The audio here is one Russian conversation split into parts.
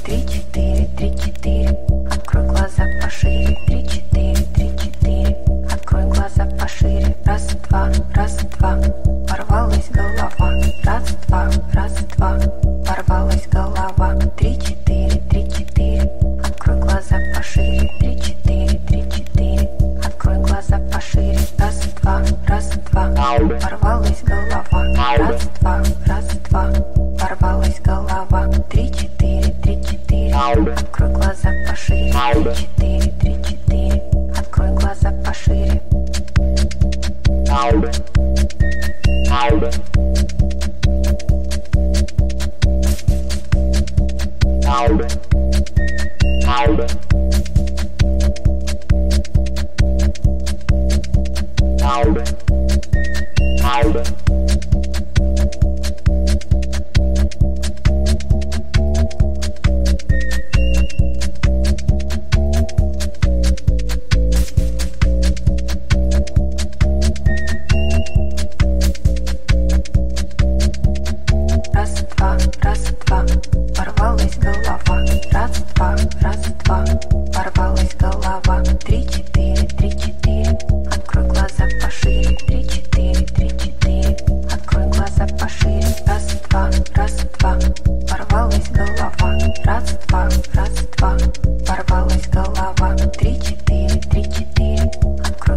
голова. Три-четыре, три-четыре, открой глаза пошире. Три-четыре, три-четыре, открой глаза пошире. Раз-два, раз-два, порвалась голова. Раз-два, раз-два, порвалась голова. Три-четыре, три-четыре, открой глаза пошире. Три-четыре, три-четыре, открой глаза пошире. Раз-два, раз-два, порвалась голова. Раз-два, раз-два, порвалась пошире. Три-четыре, три-четыре, открой глаза пошире. Раз-два,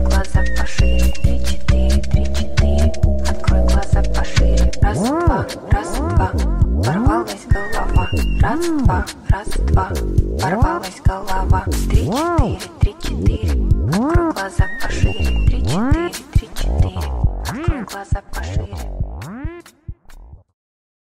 глаза пошире. Три-четыре, три-четыре, открой глаза пошире. Раз-два, раз-два, порвалась голова. Раз-два, раз-два, порвалась голова. Три-четыре, три-четыре, открой глаза пошире. Три-четыре, три-четыре, открой глаза пошире.